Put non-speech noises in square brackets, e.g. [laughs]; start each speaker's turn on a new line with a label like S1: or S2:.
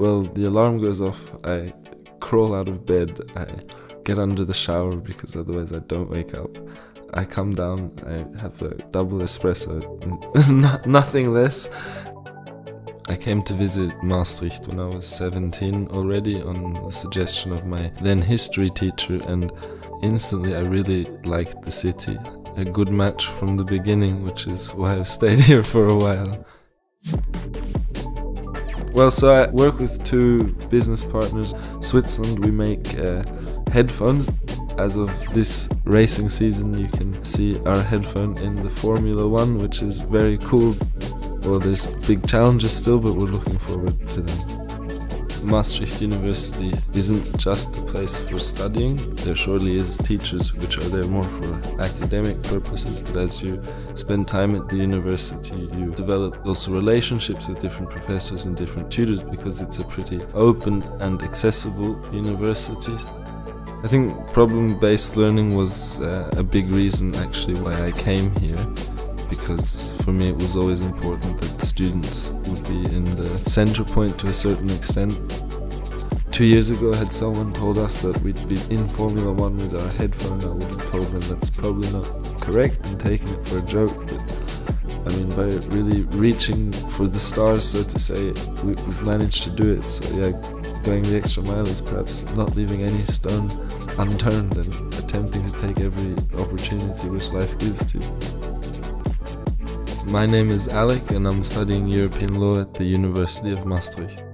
S1: well, the alarm goes off. I crawl out of bed. I get under the shower because otherwise I don't wake up. I come down. I have a double espresso, [laughs] nothing less. I came to visit Maastricht when I was 17 already on the suggestion of my then history teacher, and instantly I really liked the city. A good match from the beginning, which is why I've stayed [laughs] here for a while. Well, so I work with two business partners. Switzerland, we make uh, headphones. As of this racing season, you can see our headphone in the Formula One, which is very cool. Well, there's big challenges still, but we're looking forward to them. Maastricht University isn't just a place for studying. There surely is teachers which are there more for academic purposes, but as you spend time at the university, you develop also relationships with different professors and different tutors because it's a pretty open and accessible university. I think problem-based learning was uh, a big reason actually why I came here because for me it was always important that students would be in the center point to a certain extent. Two years ago, had someone told us that we'd be in Formula One with our headphone, I would have told them that's probably not correct and taken it for a joke. But I mean, by really reaching for the stars, so to say, we, have managed to do it. So yeah, going the extra mile is perhaps not leaving any stone unturned and attempting to take every opportunity which life gives to you. My name is Alec and I'm studying European law at the University of Maastricht.